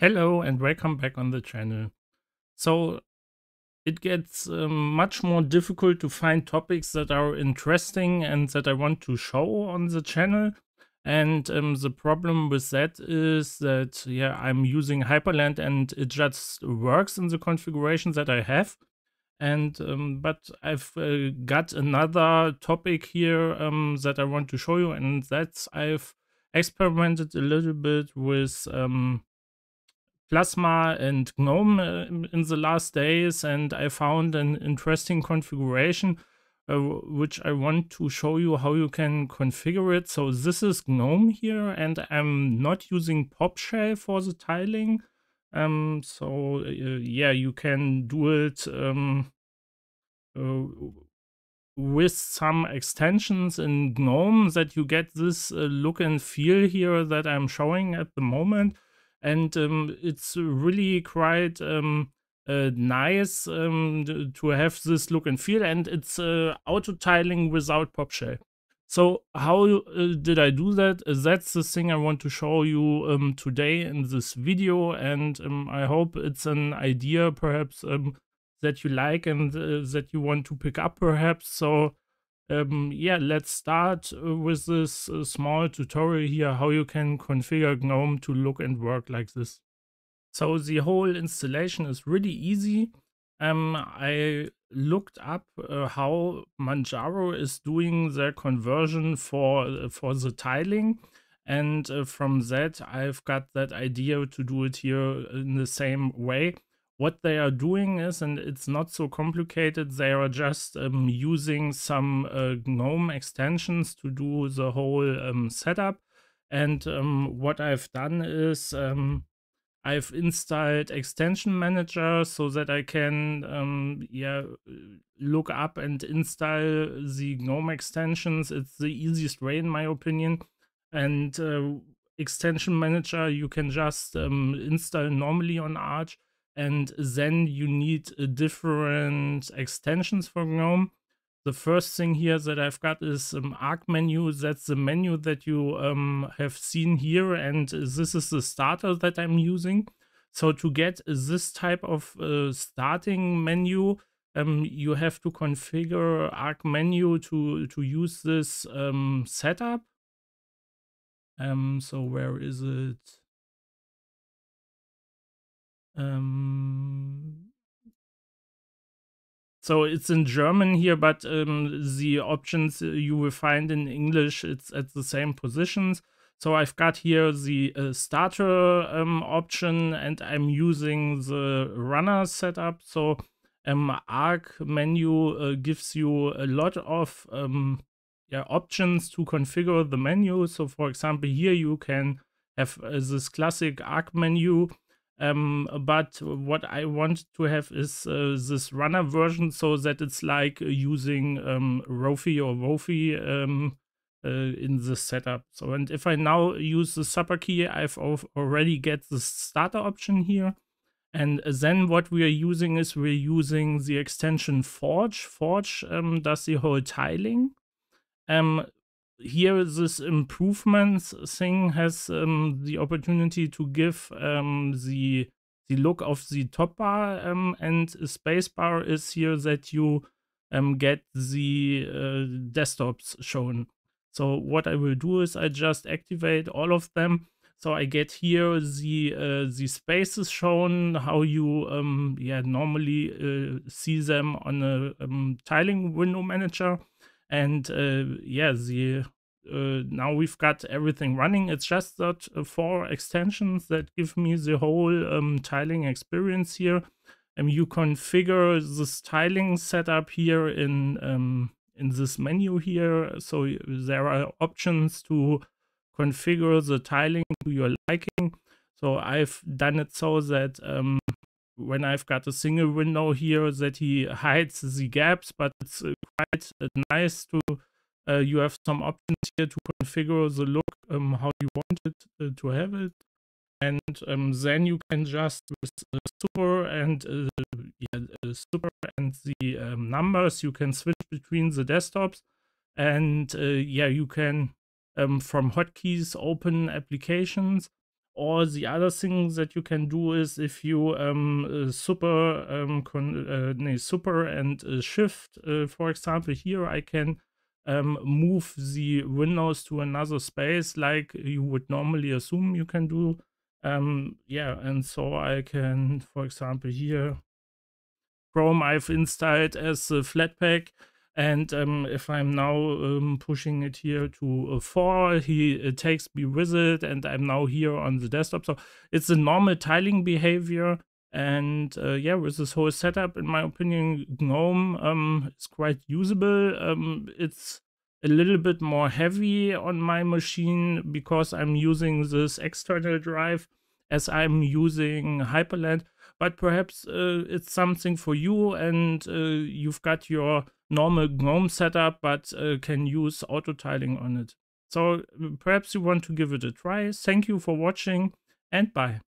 Hello and welcome back on the channel. So it gets um, much more difficult to find topics that are interesting and that I want to show on the channel. And um, the problem with that is that, yeah, I'm using Hyprland and it just works in the configuration that I have. And, um, but I've uh, got another topic here um, that I want to show you and that's I've experimented a little bit with um, Plasma and GNOME uh, in the last days, and I found an interesting configuration uh, which I want to show you how you can configure it. So this is GNOME here, and I'm not using PopShell for the tiling. Um, so uh, yeah, you can do it um, uh, with some extensions in GNOME that you get this uh, look and feel here that I'm showing at the moment and um, it's really quite um, uh, nice um, to have this look and feel and it's uh, auto tiling without PopShell. So how uh, did I do that? Uh, that's the thing I want to show you um, today in this video and um, I hope it's an idea perhaps um, that you like and uh, that you want to pick up perhaps. So um, yeah, let's start uh, with this uh, small tutorial here, how you can configure GNOME to look and work like this. So the whole installation is really easy. Um, I looked up uh, how Manjaro is doing their conversion for, uh, for the tiling. And uh, from that, I've got that idea to do it here in the same way what they are doing is, and it's not so complicated, they are just um, using some uh, GNOME extensions to do the whole um, setup. And um, what I've done is um, I've installed Extension Manager so that I can um, yeah, look up and install the GNOME extensions. It's the easiest way, in my opinion. And uh, Extension Manager you can just um, install normally on Arch and then you need uh, different extensions for GNOME. The first thing here that I've got is um, Arc menu. That's the menu that you um, have seen here, and this is the starter that I'm using. So to get this type of uh, starting menu, um, you have to configure Arc menu to to use this um, setup. Um, so where is it? Um, so it's in German here, but um, the options you will find in English, it's at the same positions. So I've got here the uh, starter um, option and I'm using the runner setup. So um, Arc menu uh, gives you a lot of um, yeah, options to configure the menu. So for example, here you can have uh, this classic Arc menu um, but what I want to have is uh, this runner version so that it's like using um, Rofi or Wofi um, uh, in the setup. So, and if I now use the super key, I've already get the starter option here. And then what we are using is we're using the extension Forge. Forge um, does the whole tiling. Um, here this improvements thing has um, the opportunity to give um, the the look of the top bar um, and spacebar is here that you um, get the uh, desktops shown. So what I will do is I just activate all of them. So I get here the uh, the spaces shown, how you um, yeah normally uh, see them on a um, tiling window manager and uh, yeah the uh, now we've got everything running. It's just that uh, four extensions that give me the whole um, tiling experience here. And um, you configure the tiling setup here in um, in this menu here. So there are options to configure the tiling to your liking. So I've done it so that um, when I've got a single window here that he hides the gaps, but it's uh, quite uh, nice to, uh, you have some options here to configure the look, um, how you want it uh, to have it. And um, then you can just with uh, super and uh, yeah, super and the um, numbers, you can switch between the desktops. And yeah, you can um, from hotkeys open applications or the other thing that you can do is if you um, uh, super um, uh, nee, super and uh, shift, for example, here I can um, move the windows to another space like you would normally assume you can do. Um, yeah, and so I can, for example, here Chrome I've installed as a Flatpak and um, if I'm now um, pushing it here to uh, 4, he uh, takes me with it, and I'm now here on the desktop. So it's a normal tiling behavior. And uh, yeah, with this whole setup, in my opinion, GNOME um, is quite usable. Um, it's a little bit more heavy on my machine because I'm using this external drive as I'm using Hyprland. But perhaps uh, it's something for you and uh, you've got your normal GNOME setup, but uh, can use auto tiling on it. So perhaps you want to give it a try. Thank you for watching and bye.